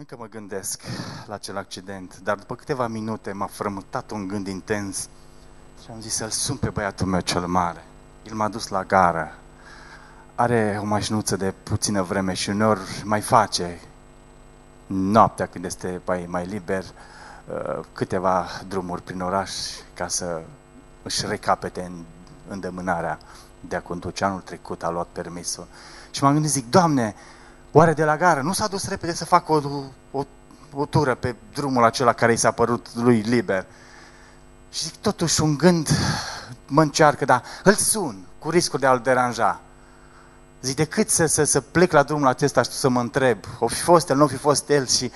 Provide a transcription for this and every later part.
Încă mă gândesc la acel accident, dar după câteva minute m-a frământat un gând intens și am zis să-l sun pe băiatul meu cel mare. El m-a dus la gară. Are o mașinuță de puțină vreme și uneori mai face noaptea când este mai, mai liber uh, câteva drumuri prin oraș ca să își recapete în îndemânarea de a conduce. Anul trecut a luat permisul. Și m-am gândit, zic, Doamne, Oare de la gară nu s-a dus repede să facă o, o, o tură pe drumul acela care i s-a părut lui liber? Și zic, totuși un gând mă încearcă, dar îl sun cu riscul de a-l deranja. Zic, decât să, să, să plec la drumul acesta și să mă întreb, o fi fost el, nu o fi fost el și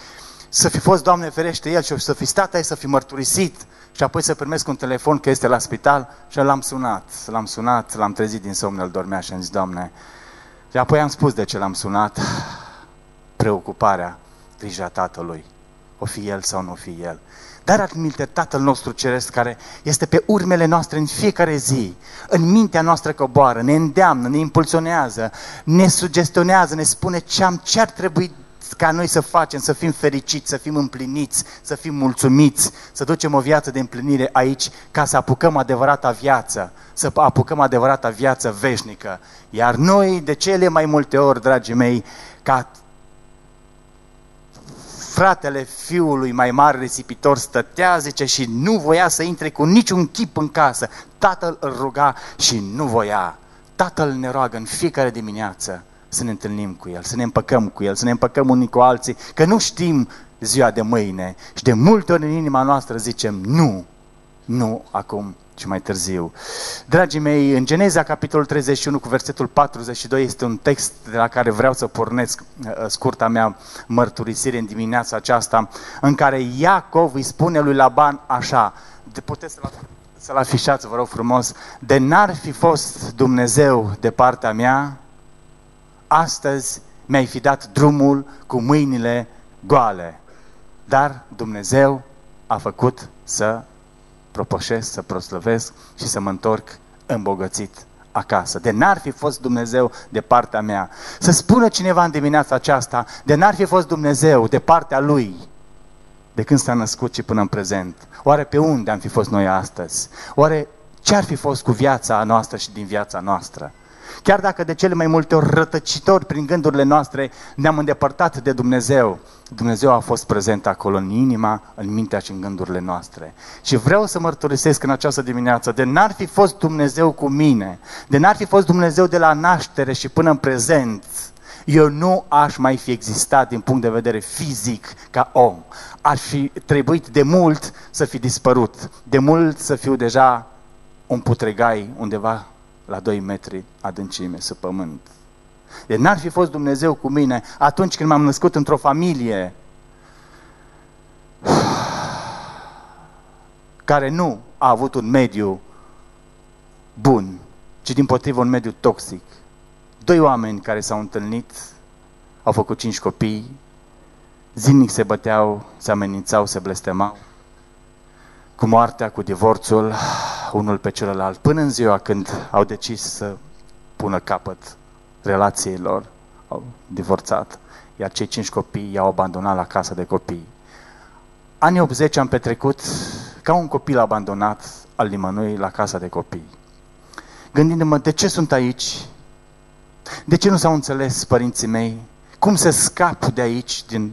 să fi fost, Doamne ferește, el și să fi stat aici, să fi mărturisit și apoi să primesc un telefon că este la spital și l-am sunat, l-am sunat, l-am trezit din somn, el dormea și am zis, Doamne, și apoi am spus de ce l-am sunat, preocuparea, grija Tatălui. O fi El sau nu o fi El. Dar admite Tatăl nostru Ceresc care este pe urmele noastre în fiecare zi, în mintea noastră coboară, ne îndeamnă, ne impulsionează, ne sugestionează, ne spune ce, am, ce ar trebui ca noi să facem, să fim fericiți, să fim împliniți, să fim mulțumiți, să ducem o viață de împlinire aici, ca să apucăm adevărata viață, să apucăm adevărata viață veșnică. Iar noi, de cele mai multe ori, dragii mei, ca fratele fiului mai mare risipitor stătea, zice, și nu voia să intre cu niciun chip în casă. Tatăl îl ruga și nu voia. Tatăl ne roagă în fiecare dimineață să ne întâlnim cu El, să ne împăcăm cu El, să ne împăcăm unii cu alții, că nu știm ziua de mâine. Și de multe ori în inima noastră zicem nu, nu acum, ci mai târziu. Dragii mei, în Geneza, capitolul 31, cu versetul 42, este un text de la care vreau să pornesc uh, scurta mea mărturisire în dimineața aceasta, în care Iacov îi spune lui Laban așa, de puteți să-l, să afișați, vă rog frumos, de n-ar fi fost Dumnezeu de partea mea, astăzi mi-ai fi dat drumul cu mâinile goale. Dar Dumnezeu a făcut să propășesc, să proslăvesc și să mă întorc îmbogățit acasă. De n-ar fi fost Dumnezeu de partea mea. Să spună cineva în dimineața aceasta, de n-ar fi fost Dumnezeu de partea Lui, de când s-a născut și până în prezent. Oare pe unde am fi fost noi astăzi? Oare ce ar fi fost cu viața noastră și din viața noastră? Chiar dacă de cele mai multe ori rătăcitori prin gândurile noastre ne-am îndepărtat de Dumnezeu, Dumnezeu a fost prezent acolo în inima, în mintea și în gândurile noastre. Și vreau să mărturisesc în această dimineață, de n-ar fi fost Dumnezeu cu mine, de n-ar fi fost Dumnezeu de la naștere și până în prezent, eu nu aș mai fi existat din punct de vedere fizic ca om. Aș fi trebuit de mult să fi dispărut, de mult să fiu deja un putregai undeva la 2 metri adâncime sub pământ. De n-ar fi fost Dumnezeu cu mine atunci când m-am născut într-o familie care nu a avut un mediu bun, ci din potrivă un mediu toxic. Doi oameni care s-au întâlnit, au făcut cinci copii, zilnic se băteau, se amenințau, se blestemau, cu moartea, cu divorțul, unul pe celălalt, până în ziua când au decis să pună capăt relației lor, au divorțat, iar cei cinci copii i-au abandonat la casa de copii. Anii 80 am petrecut ca un copil abandonat al nimănui la casa de copii. Gândindu-mă, de ce sunt aici? De ce nu s-au înțeles părinții mei? Cum să scap de aici, din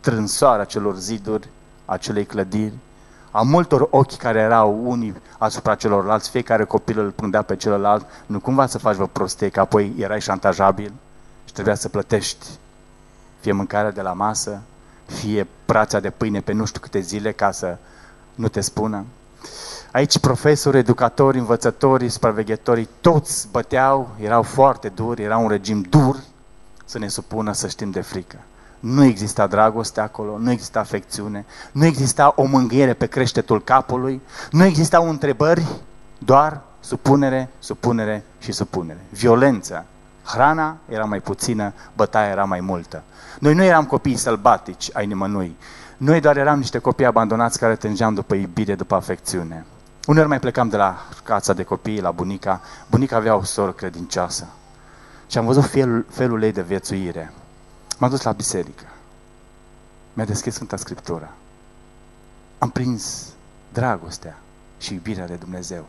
trânsoarea celor ziduri, acelei clădiri? A multor ochi care erau unii asupra celorlalți, fiecare copil îl prindea pe celălalt, nu cumva să faci vă prostie, că apoi erai șantajabil și trebuia să plătești fie mâncarea de la masă, fie prața de pâine pe nu știu câte zile ca să nu te spună. Aici profesori, educatori, învățători, supraveghetorii, toți băteau, erau foarte duri, era un regim dur să ne supună să știm de frică. Nu exista dragoste acolo, nu exista afecțiune, nu exista o mângâiere pe creștetul capului, nu existau întrebări, doar supunere, supunere și supunere. Violență. Hrana era mai puțină, bătaia era mai multă. Noi nu eram copii sălbatici ai nimănui. Noi doar eram niște copii abandonați care tângeam după iubire, după afecțiune. Uneori mai plecam de la casa de copii, la bunica. Bunica avea o soră credincioasă. Și am văzut felul, felul ei de viețuire. M-am dus la biserică. mi-a deschis Sfânta Scriptură. Am prins dragostea și iubirea de Dumnezeu.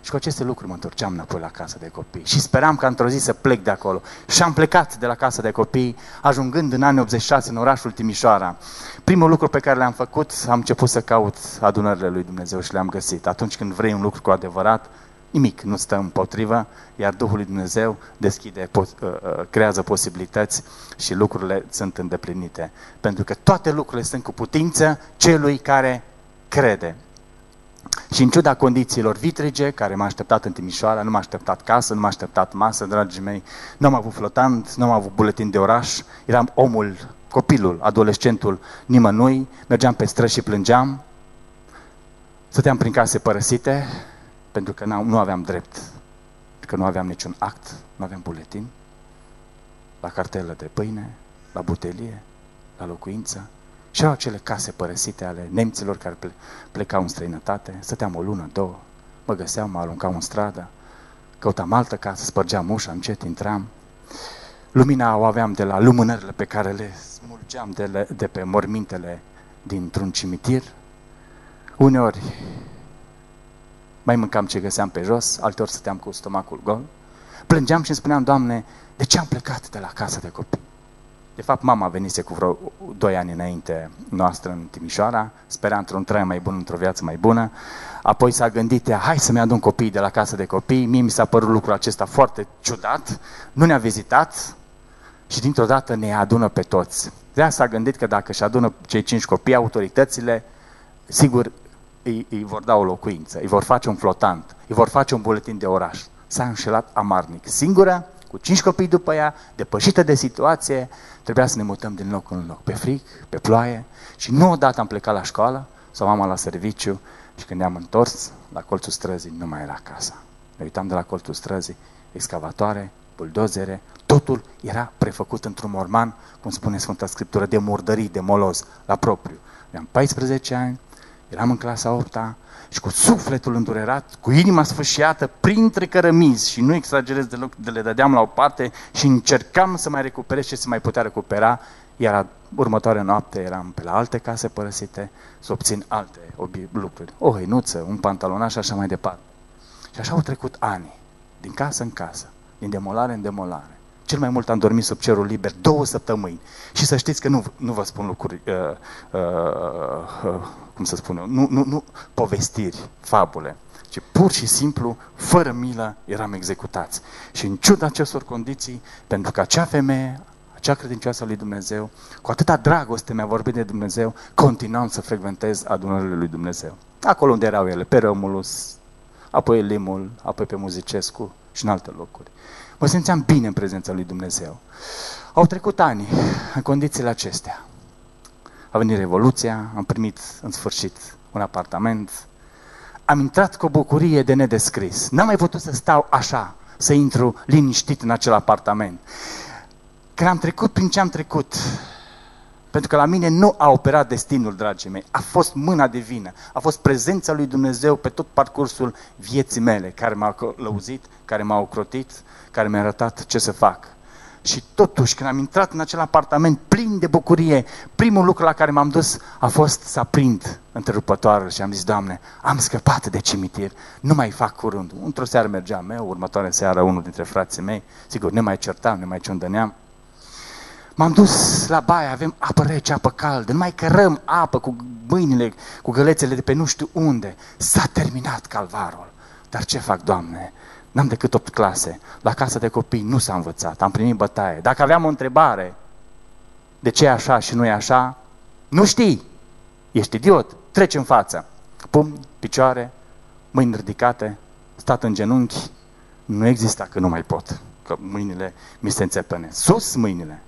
Și cu aceste lucruri mă întorceam înapoi la casa de copii. Și speram ca într-o zi să plec de acolo. Și am plecat de la casa de copii, ajungând în anii 86 în orașul Timișoara. Primul lucru pe care l-am făcut, am început să caut adunările lui Dumnezeu și le-am găsit. Atunci când vrei un lucru cu adevărat, nimic nu stă împotrivă, iar Duhul lui Dumnezeu deschide, uh, uh, creează posibilități și lucrurile sunt îndeplinite. Pentru că toate lucrurile sunt cu putință celui care crede. Și în ciuda condițiilor vitrige, care m-a așteptat în Timișoara, nu m-a așteptat casă, nu m-a așteptat masă, dragii mei, nu am avut flotant, nu am avut buletin de oraș, eram omul, copilul, adolescentul nimănui, mergeam pe străzi și plângeam, stăteam prin case părăsite, pentru că nu aveam drept, că nu aveam niciun act, nu aveam buletin, la cartelă de pâine, la butelie, la locuință, și erau acele case părăsite ale nemților care plecau în străinătate. Stăteam o lună, două, mă găseam, mă aruncau în stradă, căutam altă casă, spărgeam ușa, încet intram. Lumina o aveam de la lumânările pe care le smulgeam de, le, de pe mormintele dintr-un cimitir. Uneori mai mâncam ce găseam pe jos, alteori stăteam cu stomacul gol. Plângeam și îmi spuneam, Doamne, de ce am plecat de la casa de copii? De fapt, mama venise cu vreo doi ani înainte noastră în Timișoara, spera într-un trai mai bun, într-o viață mai bună. Apoi s-a gândit, ea, hai să-mi adun copiii de la casa de copii. Mie mi s-a părut lucrul acesta foarte ciudat. Nu ne-a vizitat și dintr-o dată ne adună pe toți. De s-a gândit că dacă își adună cei cinci copii, autoritățile, sigur, îi, îi vor da o locuință, îi vor face un flotant, îi vor face un buletin de oraș. S-a înșelat amarnic. Singură, cu cinci copii după ea, depășită de situație, trebuia să ne mutăm din loc în loc, pe frig, pe ploaie și nu odată am plecat la școală sau mama la serviciu și când ne-am întors la colțul străzii nu mai era casa. Ne uitam de la colțul străzii, excavatoare, buldozere, totul era prefăcut într-un morman, cum spune Sfânta Scriptură, de murdării, de moloz, la propriu. Aveam 14 ani, eram în clasa 8 -a, și cu sufletul îndurerat, cu inima sfâșiată, printre cărămizi și nu exagerez deloc, de le dădeam la o parte și încercam să mai recuperez ce se mai putea recupera, iar următoarea noapte eram pe la alte case părăsite să obțin alte lucruri. O hăinuță, un pantalonaș și așa mai departe. Și așa au trecut ani, din casă în casă, din demolare în demolare. Cel mai mult am dormit sub cerul liber două săptămâni. Și să știți că nu, nu vă spun lucruri, uh, uh, uh, cum să spun eu, nu, nu, nu povestiri, fabule, ci pur și simplu, fără milă, eram executați. Și în ciuda acestor condiții, pentru că acea femeie, acea credincioasă lui Dumnezeu, cu atâta dragoste mi-a vorbit de Dumnezeu, continuam să frecventez adunările lui Dumnezeu. Acolo unde erau ele, pe Rămulus, apoi Limul, apoi pe Muzicescu și în alte locuri. Mă simțeam bine în prezența lui Dumnezeu. Au trecut ani în condițiile acestea. A venit Revoluția, am primit în sfârșit un apartament, am intrat cu o bucurie de nedescris. N-am mai putut să stau așa, să intru liniștit în acel apartament. Când am trecut prin ce am trecut, pentru că la mine nu a operat destinul, dragii mei, a fost mâna divină, a fost prezența lui Dumnezeu pe tot parcursul vieții mele, care m-a lăuzit, care m-a ocrotit, care mi-a arătat ce să fac. Și totuși, când am intrat în acel apartament plin de bucurie, primul lucru la care m-am dus a fost să aprind întrerupătoarele și am zis, Doamne, am scăpat de cimitir, nu mai fac curând. Într-o seară mergeam eu, următoarea seară unul dintre frații mei, sigur, ne mai certam, ne mai ciundăneam. M-am dus la baie, avem apă rece, apă caldă, nu mai cărăm apă cu mâinile, cu gălețele de pe nu știu unde. S-a terminat calvarul. Dar ce fac, Doamne? N-am decât 8 clase. La casa de copii nu s-a învățat. Am primit bătaie. Dacă aveam o întrebare, de ce e așa și nu e așa, nu știi. Ești idiot. Treci în față. Pum, picioare, mâini ridicate, stat în genunchi. Nu există că nu mai pot. Că mâinile mi se înțepăne. Sus mâinile.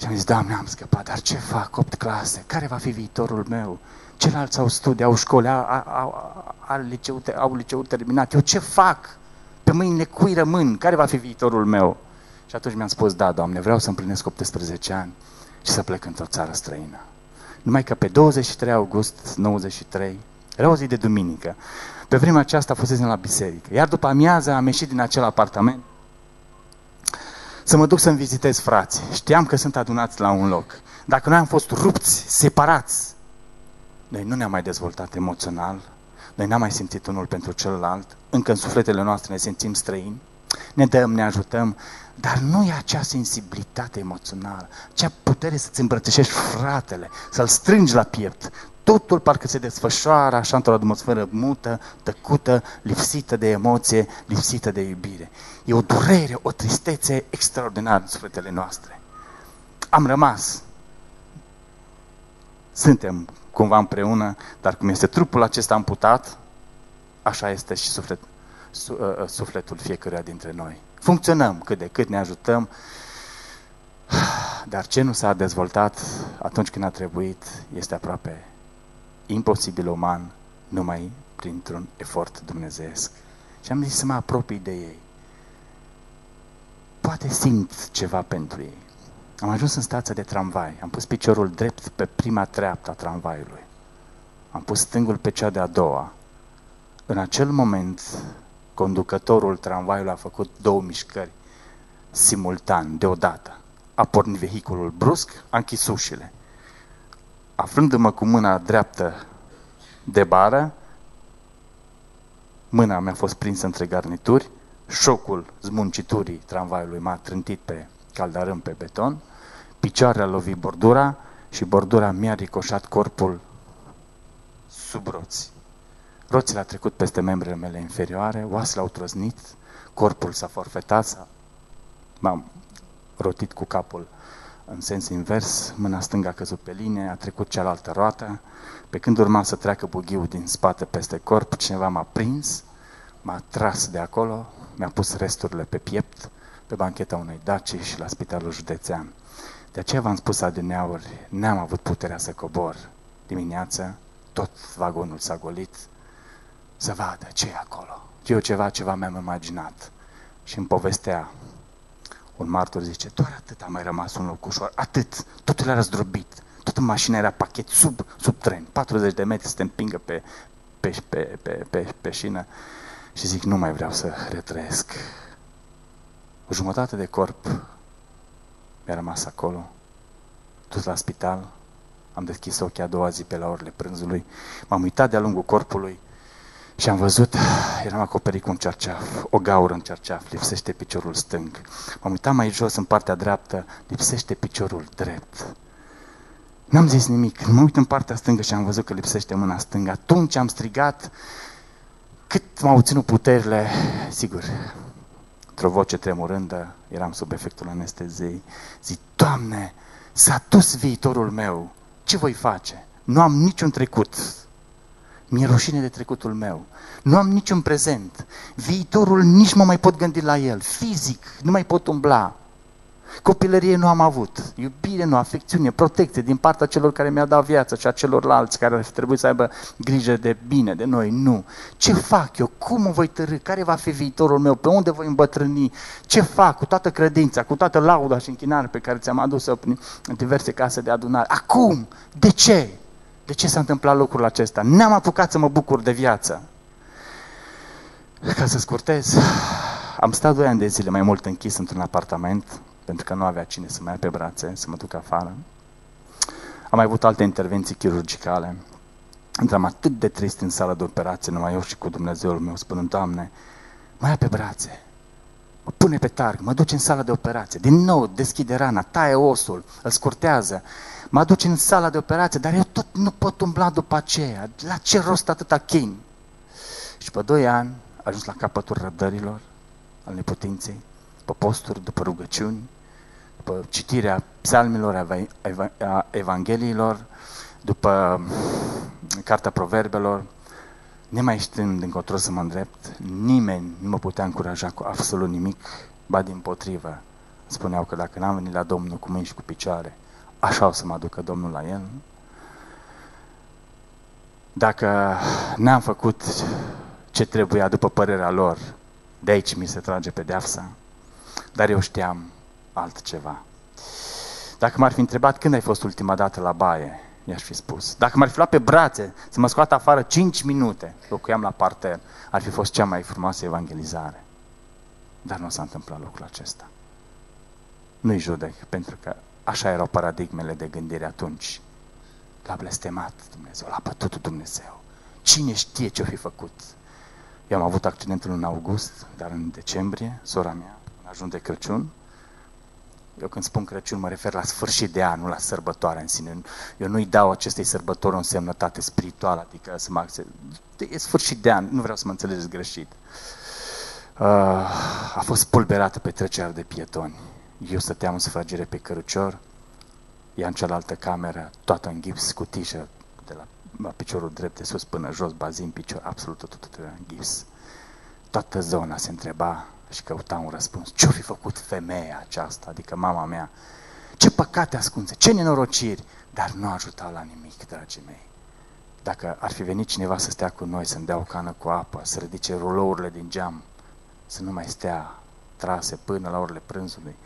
Și am zis, Doamne, am scăpat, dar ce fac? 8 clase. Care va fi viitorul meu? Ceilalți au studii, au școli, au, au, au, liceu, au liceu terminat. Eu ce fac? Pe mâinile cui rămân? Care va fi viitorul meu? Și atunci mi-am spus, da, Doamne, vreau să împlinesc 18 ani și să plec într-o țară străină. Numai că pe 23 august 93, era o zi de duminică, pe vremea aceasta fusesem la biserică. Iar după amiază am ieșit din acel apartament să mă duc să-mi vizitez frații. Știam că sunt adunați la un loc. dacă noi am fost rupți, separați, noi nu ne-am mai dezvoltat emoțional, noi n-am mai simțit unul pentru celălalt, încă în sufletele noastre ne simțim străini, ne dăm, ne ajutăm, dar nu e acea sensibilitate emoțională, acea putere să-ți îmbrățișești fratele, să-l strângi la piept. Totul parcă se desfășoară așa într-o atmosferă mută, tăcută, lipsită de emoție, lipsită de iubire. E o durere, o tristețe extraordinară în sufletele noastre. Am rămas. Suntem cumva împreună, dar cum este trupul acesta amputat, așa este și suflet, su, uh, sufletul fiecăruia dintre noi. Funcționăm cât de cât, ne ajutăm, dar ce nu s-a dezvoltat atunci când a trebuit este aproape imposibil uman, numai printr-un efort dumnezeesc. Și am zis să mă apropii de ei. Poate simt ceva pentru ei. Am ajuns în stația de tramvai. Am pus piciorul drept pe prima treaptă a tramvaiului. Am pus stângul pe cea de-a doua. În acel moment, conducătorul tramvaiului a făcut două mișcări simultan, deodată. A pornit vehiculul brusc, a închis ușile. Aflându-mă cu mâna dreaptă de bară, mâna mi-a fost prinsă între garnituri, șocul zmunciturii tramvaiului m-a trântit pe caldarâm pe beton, picioarele a lovit bordura și bordura mi-a ricoșat corpul sub roți. Roțile a trecut peste membrele mele inferioare, oasele au trăznit, corpul s-a forfetat, m-am rotit cu capul în sens invers, mâna stângă a căzut pe linie, a trecut cealaltă roată, pe când urma să treacă bughiul din spate peste corp, cineva m-a prins, m-a tras de acolo, mi-a pus resturile pe piept, pe bancheta unei daci și la spitalul județean. De aceea v-am spus adineauri, n-am avut puterea să cobor. Dimineața, tot vagonul s-a golit, să vadă ce e acolo. Eu ceva, ceva mi-am imaginat. Și în povestea, un martor zice, doar atât a mai rămas un loc ușor, atât, totul era zdrobit, toată mașina era pachet sub, sub tren, 40 de metri să te împingă pe, pe, pe, pe, pe, pe șină. Și zic, nu mai vreau să retrăiesc. O jumătate de corp mi-a rămas acolo, dus la spital, am deschis ochii a doua zi pe la orele prânzului, m-am uitat de-a lungul corpului și am văzut, eram acoperit cu un cerceaf, o gaură în cerceaf, lipsește piciorul stâng. M-am uitat mai jos în partea dreaptă, lipsește piciorul drept. N-am zis nimic. Mă uit în partea stângă și am văzut că lipsește mâna stângă. Atunci am strigat cât m-au ținut puterile, sigur, într-o voce tremurândă, eram sub efectul anesteziei, zic, Doamne, s-a dus viitorul meu, ce voi face? Nu am niciun trecut, mi-e rușine de trecutul meu. Nu am niciun prezent. Viitorul nici mă mai pot gândi la el. Fizic, nu mai pot umbla. Copilărie nu am avut, iubire nu, afecțiune, protecție din partea celor care mi-au dat viață și a celorlalți care ar trebui să aibă grijă de bine, de noi, nu. Ce fac eu? Cum mă voi târâ? Care va fi viitorul meu? Pe unde voi îmbătrâni? Ce fac cu toată credința, cu toată lauda și închinarea pe care ți-am adus-o în diverse case de adunare? Acum! De ce? De ce s-a întâmplat lucrul acesta? N-am apucat să mă bucur de viață. Ca să scurtez, am stat doi ani de zile mai mult închis într-un apartament, pentru că nu avea cine să mă ia pe brațe, să mă duc afară. Am mai avut alte intervenții chirurgicale. Intram atât de trist în sala de operație, numai eu și cu Dumnezeul meu, spunând, Doamne, mă ia pe brațe, mă pune pe targ, mă duce în sala de operație, din nou deschide rana, taie osul, îl scurtează, mă duce în sala de operație, dar eu tot nu pot umbla după aceea. La ce rost atâta chin? Și pe doi ani a ajuns la capătul răbdărilor, al neputinței, după posturi, după rugăciuni, după citirea psalmilor, a evangheliilor, după cartea proverbelor, nemai știind încotro să mă îndrept, nimeni nu mă putea încuraja cu absolut nimic, ba din potrivă. Spuneau că dacă n-am venit la Domnul cu mâini și cu picioare, așa o să mă aducă Domnul la el. Dacă n-am făcut ce trebuia după părerea lor, de aici mi se trage pedeapsa. Dar eu știam altceva. Dacă m-ar fi întrebat când ai fost ultima dată la baie, i-aș fi spus. Dacă m-ar fi luat pe brațe să mă scoată afară 5 minute, locuiam la parter, ar fi fost cea mai frumoasă evangelizare. Dar nu s-a întâmplat lucrul acesta. Nu-i judec, pentru că Așa erau paradigmele de gândire atunci. L-a blestemat Dumnezeu, l-a pătut Dumnezeu. Cine știe ce-o fi făcut? Eu am avut accidentul în august, dar în decembrie, sora mea, în ajun de Crăciun, eu când spun Crăciun mă refer la sfârșit de an, nu la sărbătoare în sine. Eu nu-i dau acestei sărbători o însemnătate spirituală, adică să mă E sfârșit de an, nu vreau să mă înțelegeți greșit. Uh, a fost pulberată pe trecerea de pietoni. Eu stăteam în sufragere pe cărucior, ea în cealaltă cameră, toată în gips, cu tișă, de la, la piciorul drept de sus până jos, bazin, picior, absolut tot, tot era în gips. Toată zona se întreba și căuta un răspuns. Ce-o fi făcut femeia aceasta, adică mama mea? Ce păcate ascunse, ce nenorociri, dar nu ajuta la nimic, dragii mei. Dacă ar fi venit cineva să stea cu noi, să-mi dea o cană cu apă, să ridice rulourile din geam, să nu mai stea trase până la orele prânzului,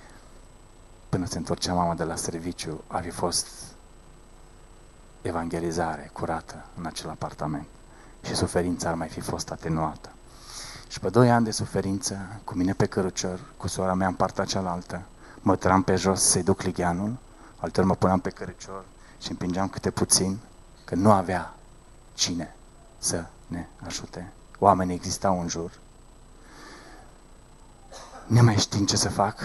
până se întorcea mama de la serviciu, ar fi fost evangelizare curată în acel apartament și suferința ar mai fi fost atenuată. Și pe doi ani de suferință, cu mine pe cărucior, cu sora mea în partea cealaltă, mă tăram pe jos să-i duc ligheanul, altor mă puneam pe cărucior și împingeam câte puțin, că nu avea cine să ne ajute. Oamenii existau în jur. Ne mai știm ce să fac.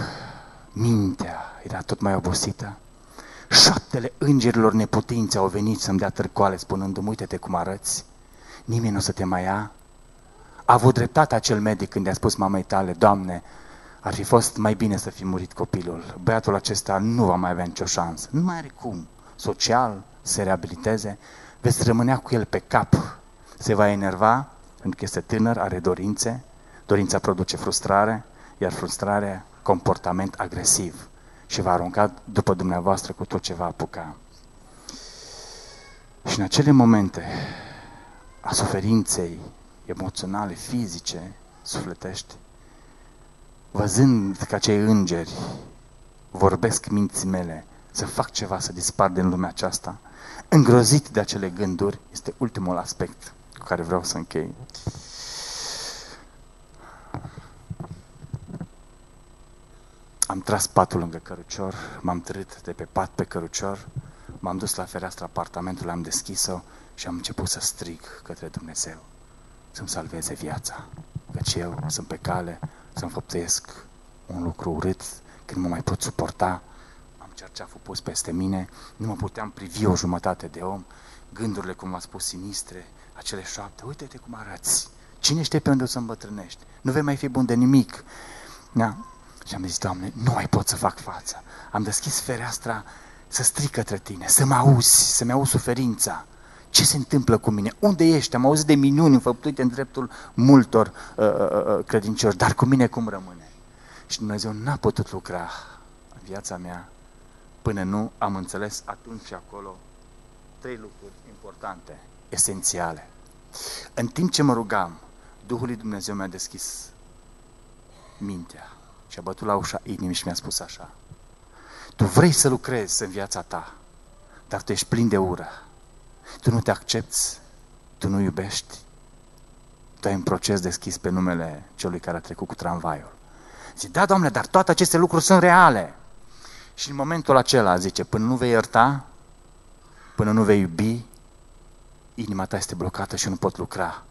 Mintea era tot mai obosită. Șaptele îngerilor neputințe au venit să-mi dea târcoale spunându-mi, uite-te cum arăți, nimeni nu o să te mai ia. A avut dreptate acel medic când i-a spus mamei tale, Doamne, ar fi fost mai bine să fi murit copilul. Băiatul acesta nu va mai avea nicio șansă. Nu mai are cum. Social, se reabiliteze, veți rămânea cu el pe cap. Se va enerva, pentru că este tânăr, are dorințe, dorința produce frustrare, iar frustrarea comportament agresiv și va arunca după dumneavoastră cu tot ce va apuca. Și în acele momente a suferinței emoționale, fizice, sufletești, văzând că acei îngeri vorbesc minții mele să fac ceva să dispar din lumea aceasta, îngrozit de acele gânduri, este ultimul aspect cu care vreau să închei. Am tras patul lângă cărucior, m-am trât de pe pat pe cărucior, m-am dus la fereastra apartamentului, am deschis-o și am început să strig către Dumnezeu să-mi salveze viața. Căci eu sunt pe cale să-mi făptuiesc un lucru urât, când nu mă mai pot suporta, am cerceaful pus peste mine, nu mă puteam privi o jumătate de om, gândurile, cum v-am spus, sinistre, acele șapte, uite-te cum arăți, cine știe pe unde o să îmbătrânești, nu vei mai fi bun de nimic. Da? Și am zis, Doamne, nu mai pot să fac față. Am deschis fereastra să strig către Tine, să mă auzi, să-mi auzi suferința. Ce se întâmplă cu mine? Unde ești? Am auzit de minuni înfăptuite în dreptul multor uh, uh, uh, credincioși, dar cu mine cum rămâne? Și Dumnezeu n-a putut lucra în viața mea până nu am înțeles atunci și acolo trei lucruri importante, esențiale. În timp ce mă rugam, Duhul lui Dumnezeu mi-a deschis mintea și a bătut la ușa inimii și mi-a spus așa. Tu vrei să lucrezi în viața ta, dar tu ești plin de ură. Tu nu te accepti, tu nu iubești, tu ai un proces deschis pe numele celui care a trecut cu tramvaiul. Zice, da, Doamne, dar toate aceste lucruri sunt reale. Și în momentul acela, zice, până nu vei ierta, până nu vei iubi, inima ta este blocată și nu pot lucra.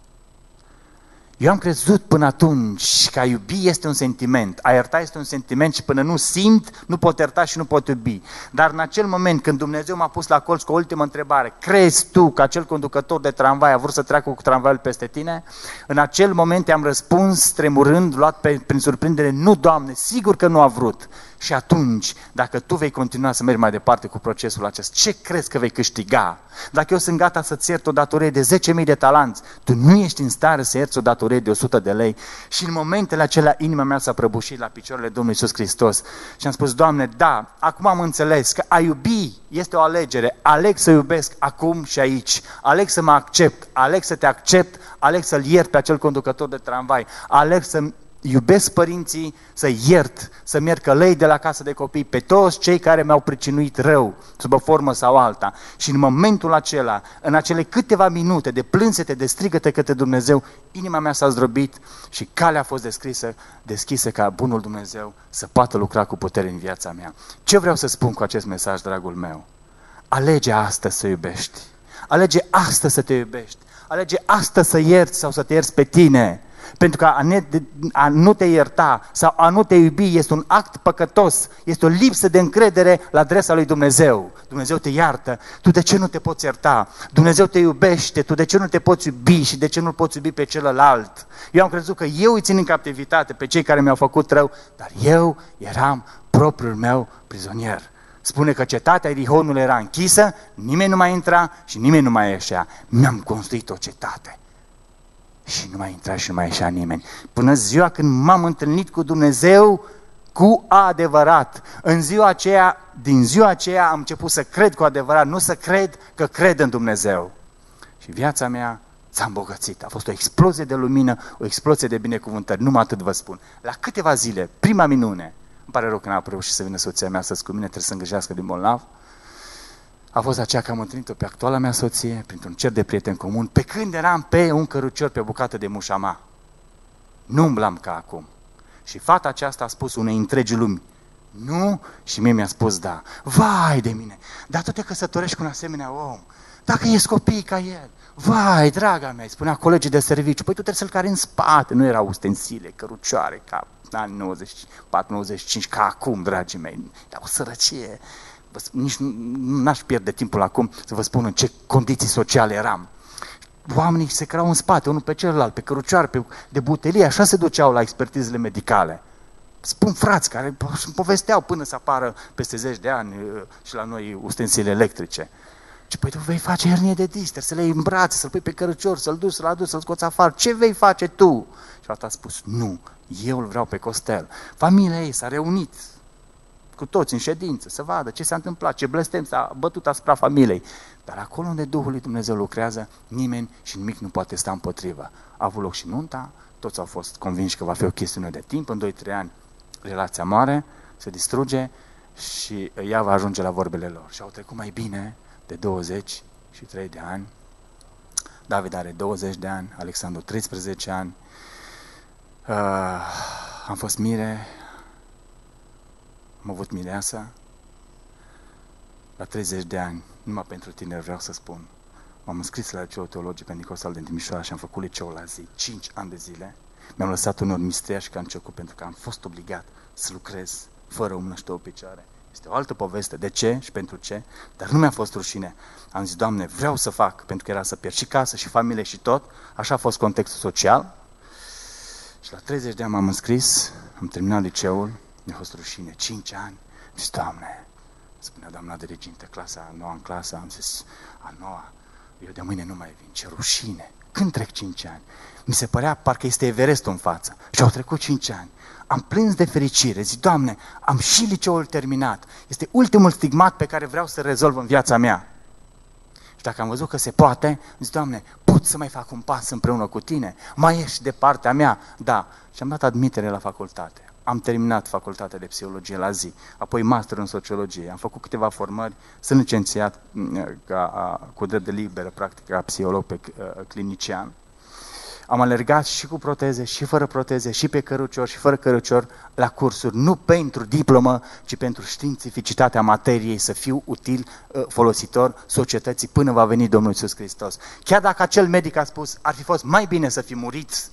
Eu am crezut până atunci că a iubi este un sentiment, a ierta este un sentiment și până nu simt, nu pot ierta și nu pot iubi. Dar în acel moment când Dumnezeu m-a pus la colț cu o ultimă întrebare, crezi tu că acel conducător de tramvai a vrut să treacă cu tramvaiul peste tine? În acel moment am răspuns, tremurând, luat pe, prin surprindere, nu, Doamne, sigur că nu a vrut. Și atunci, dacă tu vei continua să mergi mai departe cu procesul acesta, ce crezi că vei câștiga? Dacă eu sunt gata să-ți iert o datorie de 10.000 de talanți, tu nu ești în stare să ierți o datorie de 100 de lei. Și în momentele acelea, inima mea s-a prăbușit la picioarele Domnului Iisus Hristos și am spus, Doamne, da, acum am înțeles că a iubi este o alegere. Aleg să iubesc acum și aici. Aleg să mă accept. Aleg să te accept. Aleg să-l iert pe acel conducător de tramvai. Aleg să iubesc părinții, să iert, să merg călăi de la casă de copii pe toți cei care mi-au pricinuit rău, sub o formă sau alta. Și în momentul acela, în acele câteva minute de plânsete, de strigăte către Dumnezeu, inima mea s-a zdrobit și calea a fost deschisă, deschisă ca bunul Dumnezeu să poată lucra cu putere în viața mea. Ce vreau să spun cu acest mesaj, dragul meu? Alege astăzi să iubești. Alege astăzi să te iubești. Alege astăzi să ierți sau să te ierți pe tine. Pentru că a, ne, a nu te ierta sau a nu te iubi este un act păcătos, este o lipsă de încredere la adresa lui Dumnezeu. Dumnezeu te iartă, tu de ce nu te poți ierta? Dumnezeu te iubește, tu de ce nu te poți iubi și de ce nu poți iubi pe celălalt? Eu am crezut că eu îi țin în captivitate pe cei care mi-au făcut rău, dar eu eram propriul meu prizonier. Spune că cetatea Irihonului era închisă, nimeni nu mai intra și nimeni nu mai ieșea. Mi-am construit o cetate. Și nu mai intra și nu mai ieșea nimeni. Până ziua când m-am întâlnit cu Dumnezeu cu adevărat. În ziua aceea, din ziua aceea am început să cred cu adevărat, nu să cred că cred în Dumnezeu. Și viața mea s-a îmbogățit. A fost o explozie de lumină, o explozie de binecuvântări. Numai atât vă spun. La câteva zile, prima minune, îmi pare rău că n-a reușit să vină soția mea să cu mine, trebuie să îngrijească din bolnav. A fost aceea că am întâlnit-o pe actuala mea soție, printr-un cer de prieten comun, pe când eram pe un cărucior pe o bucată de mușama. Nu umblam ca acum. Și fata aceasta a spus unei întregi lumi, nu? Și mie mi-a spus da. Vai de mine, dar tu te căsătorești cu un asemenea om. Dacă ești copii ca el, vai, draga mea, spunea colegii de serviciu, păi tu trebuie să-l cari în spate, nu erau ustensile, cărucioare, ca anii 94-95, ca acum, dragii mei. Dar o sărăcie. Nici n-aș pierde timpul acum să vă spun în ce condiții sociale eram. Oamenii se creau în spate, unul pe celălalt, pe cărucioare, pe, de butelie, așa se duceau la expertizele medicale. Spun frați care îmi povesteau până să apară peste zeci de ani uh, și la noi ustensile electrice. Ce păi tu vei face hernie de disc, să le iei în brațe, să-l pui pe cărăcior, să-l duci, să-l aduci, să-l scoți afară. Ce vei face tu? Și a spus, nu, eu îl vreau pe Costel. Familia ei s-a reunit cu toți în ședință, să vadă ce s-a întâmplat, ce blestem s-a bătut asupra familiei. Dar acolo unde Duhul lui Dumnezeu lucrează, nimeni și nimic nu poate sta împotrivă. A avut loc și nunta, toți au fost convinși că va fi o chestiune de timp, în 2-3 ani relația moare, se distruge și ea va ajunge la vorbele lor. Și au trecut mai bine de 20 și 3 de ani. David are 20 de ani, Alexandru 13 ani, Uh, am fost mire, am avut mireasa, la 30 de ani, numai pentru tine vreau să spun, m-am înscris la liceu teologic Pentecostal din Timișoara și am făcut liceul la zi, 5 ani de zile. Mi-am lăsat unor mistriași ca început pentru că am fost obligat să lucrez fără umnă și două picioare. Este o altă poveste. De ce și pentru ce? Dar nu mi-a fost rușine. Am zis, Doamne, vreau să fac, pentru că era să pierd și casă, și familie, și tot. Așa a fost contextul social. Și la 30 de ani m-am înscris, am terminat liceul, mi-a fost rușine, 5 ani. Zis, Doamne, spunea doamna dirigintă, clasa a noua în clasă, am zis, a noua, eu de mâine nu mai vin, ce rușine. Când trec 5 ani? Mi se părea parcă este Everestul în față. Și au trecut 5 ani. Am plâns de fericire. Zic, Doamne, am și liceul terminat. Este ultimul stigmat pe care vreau să rezolv în viața mea. Și dacă am văzut că se poate, zic, Doamne, pot să mai fac un pas împreună cu tine? Mai ești de partea mea? Da. Și am dat admitere la facultate. Am terminat facultatea de psihologie la zi, apoi master în sociologie. Am făcut câteva formări, sunt licențiat mm, ca, cu drept de liberă, practic, ca psiholog pe uh, clinician. Am alergat și cu proteze, și fără proteze, și pe cărucior, și fără cărucior, la cursuri, nu pentru diplomă, ci pentru științificitatea materiei, să fiu util, uh, folositor societății până va veni Domnul Iisus Hristos. Chiar dacă acel medic a spus, ar fi fost mai bine să fi murit,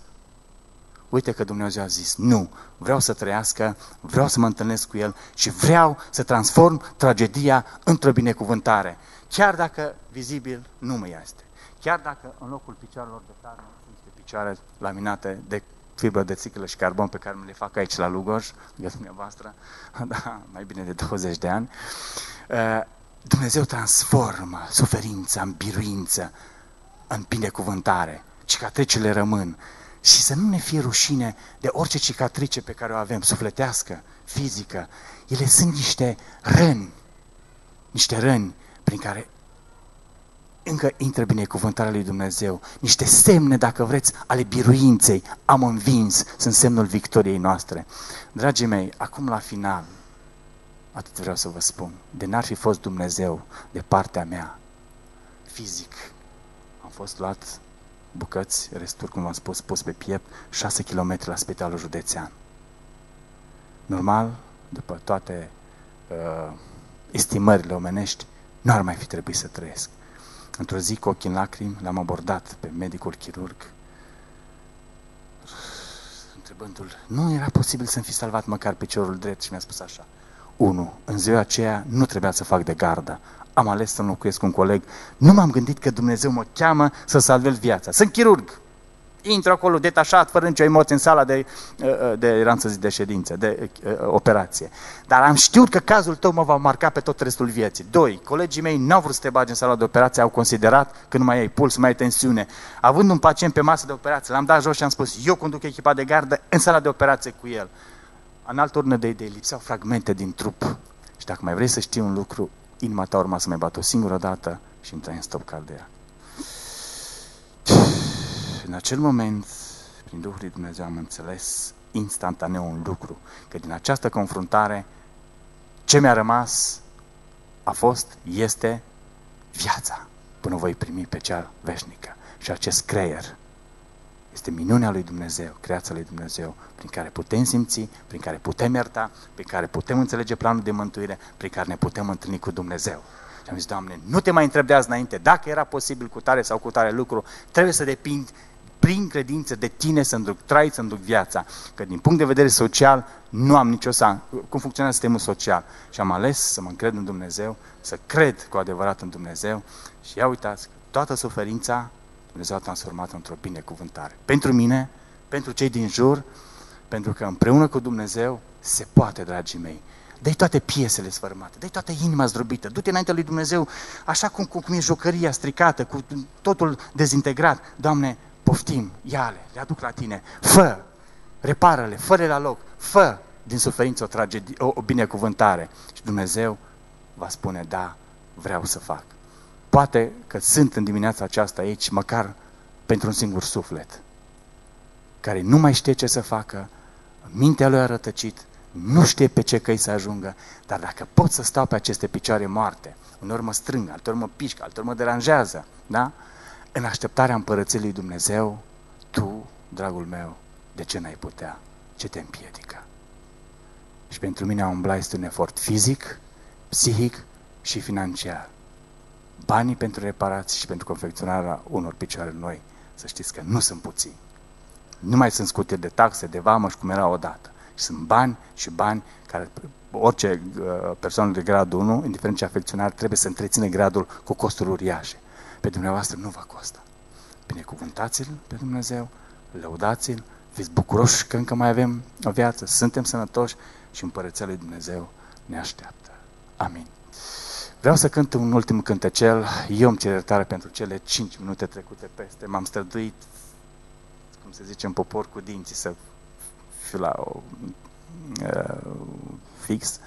uite că Dumnezeu a zis, nu, vreau să trăiască, vreau să mă întâlnesc cu El și vreau să transform tragedia într-o binecuvântare. Chiar dacă vizibil nu mă este. Chiar dacă în locul picioarelor de carne picioare laminate de fibră de țiclă și carbon pe care mi le fac aici la Lugoj, lângă dumneavoastră, da, mai bine de 20 de ani. Uh, Dumnezeu transformă suferința în biruință, în binecuvântare. Cicatricele rămân. Și să nu ne fie rușine de orice cicatrice pe care o avem, sufletească, fizică. Ele sunt niște răni, niște răni prin care încă intră binecuvântarea lui Dumnezeu. Niște semne, dacă vreți, ale biruinței. Am învins, sunt semnul victoriei noastre. Dragii mei, acum la final, atât vreau să vă spun, de n-ar fi fost Dumnezeu de partea mea, fizic, am fost luat bucăți, resturi, cum am spus, pus pe piept, 6 km la spitalul județean. Normal, după toate uh, estimările omenești, nu ar mai fi trebuit să trăiesc. Într-o zi, cu ochii în lacrimi, l-am abordat pe medicul chirurg, întrebându-l, nu era posibil să-mi fi salvat măcar piciorul drept și mi-a spus așa. Unu, în ziua aceea nu trebuia să fac de gardă. Am ales să înlocuiesc un coleg. Nu m-am gândit că Dumnezeu mă cheamă să salvez viața. Sunt chirurg intru acolo detașat, fără nicio emoție în sala de, uh, uh, de eram să zic, de ședință, de uh, operație. Dar am știut că cazul tău mă va marca pe tot restul vieții. Doi, colegii mei n-au vrut să te bagi în sala de operație, au considerat că nu mai ai puls, mai ai tensiune. Având un pacient pe masă de operație, l-am dat jos și am spus, eu conduc echipa de gardă în sala de operație cu el. În altă urnă de idei lipseau fragmente din trup. Și dacă mai vrei să știi un lucru, inima ta urma să mai bată o singură dată și intrai în stop caldea în acel moment, prin Duhul lui Dumnezeu, am înțeles instantaneu un lucru, că din această confruntare, ce mi-a rămas a fost, este viața, până voi primi pe cea veșnică. Și acest creier este minunea lui Dumnezeu, creația lui Dumnezeu, prin care putem simți, prin care putem ierta, prin care putem înțelege planul de mântuire, prin care ne putem întâlni cu Dumnezeu. Și am zis, Doamne, nu te mai întreb de azi înainte, dacă era posibil cu tare sau cu tare lucru, trebuie să depind prin credință de tine să-mi duc trai, să-mi duc viața. Că din punct de vedere social nu am nicio san. Cum funcționează sistemul social? Și am ales să mă încred în Dumnezeu, să cred cu adevărat în Dumnezeu și ia uitați, toată suferința Dumnezeu a transformat într-o binecuvântare. Pentru mine, pentru cei din jur, pentru că împreună cu Dumnezeu se poate, dragii mei. dă toate piesele sfărmate, dă toată inima zdrobită, du-te înainte lui Dumnezeu, așa cum, cum, cum e jucăria stricată, cu totul dezintegrat. Doamne, poftim, ia-le, le aduc la tine, fă, repară-le, fă la loc, fă din suferință o, tragedie, o, o binecuvântare. Și Dumnezeu va spune, da, vreau să fac. Poate că sunt în dimineața aceasta aici, măcar pentru un singur suflet, care nu mai știe ce să facă, mintea lui a rătăcit, nu știe pe ce căi să ajungă, dar dacă pot să stau pe aceste picioare moarte, uneori mă strâng, alteori mă pișcă, alteori mă deranjează, da? în așteptarea împărăției lui Dumnezeu, tu, dragul meu, de ce n-ai putea? Ce te împiedică? Și pentru mine a umbla este un efort fizic, psihic și financiar. Banii pentru reparații și pentru confecționarea unor picioare noi, să știți că nu sunt puțini. Nu mai sunt scutiri de taxe, de vamă și cum era odată. Și sunt bani și bani care orice uh, persoană de gradul 1, indiferent ce afecționar, trebuie să întreține gradul cu costuri uriașe pe dumneavoastră nu vă costă. Binecuvântați-L pe Dumnezeu, lăudați-L, fiți bucuroși că încă mai avem o viață, suntem sănătoși și împărăția lui Dumnezeu ne așteaptă. Amin. Vreau să cânt un ultim cântecel. Eu îmi cer iertare pentru cele 5 minute trecute peste. M-am străduit, cum se zice în popor, cu dinții să fiu la o, uh, fix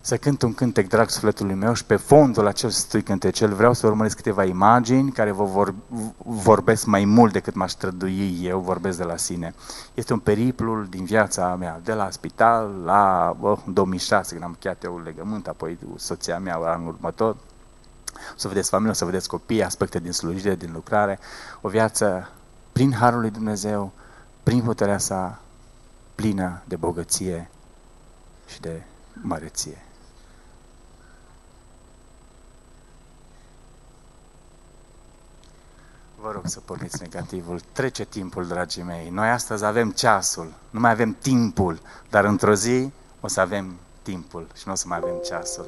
să cânt un cântec drag sufletului meu și pe fondul acestui cântecel vreau să urmăresc câteva imagini care vă vorbesc mai mult decât m-aș strădui eu, vorbesc de la sine. Este un periplu din viața mea, de la spital la oh, 2006, când am încheiat eu legământ, apoi soția mea anul următor. O să vedeți familie, o să vedeți copii, aspecte din slujire, din lucrare, o viață prin Harul lui Dumnezeu, prin puterea sa, plină de bogăție și de măreție. Vă rog să porniți negativul. Trece timpul, dragii mei. Noi astăzi avem ceasul, nu mai avem timpul, dar într-o zi o să avem timpul și nu o să mai avem ceasul.